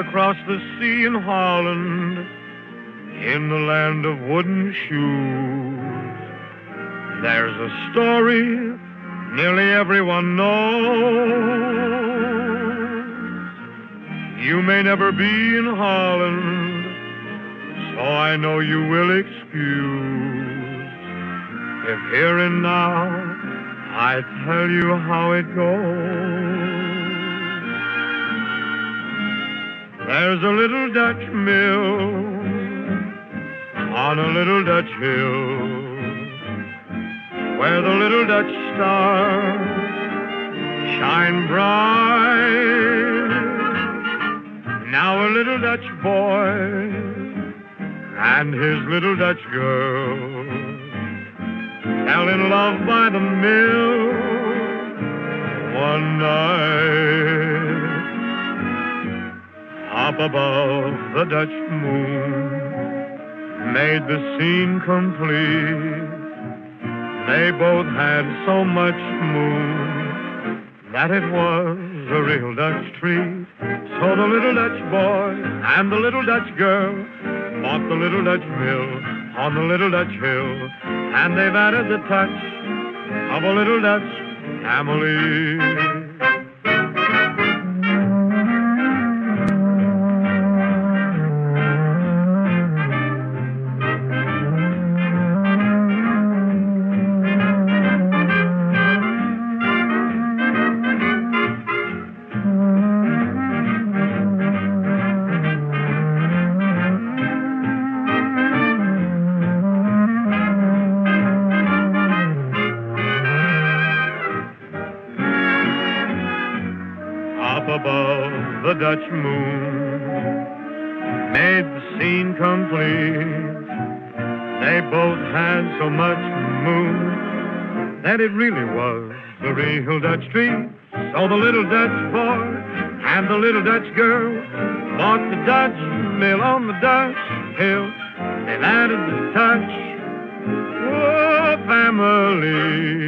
across the sea in Holland, in the land of wooden shoes. There's a story nearly everyone knows. You may never be in Holland, so I know you will excuse if here and now I tell you how it goes. There's a little Dutch mill on a little Dutch hill where the little Dutch stars shine bright. Now a little Dutch boy and his little Dutch girl fell in love by the mill one night. Up above the Dutch moon made the scene complete. They both had so much moon that it was a real Dutch treat. So the little Dutch boy and the little Dutch girl bought the little Dutch mill on the little Dutch hill, and they've added the touch of a little Dutch family. Up above the Dutch moon made the scene complete. They both had so much moon that it really was the real Dutch treat. So the little Dutch boy and the little Dutch girl bought the Dutch mill on the Dutch hill. They've added the touch. Oh, family.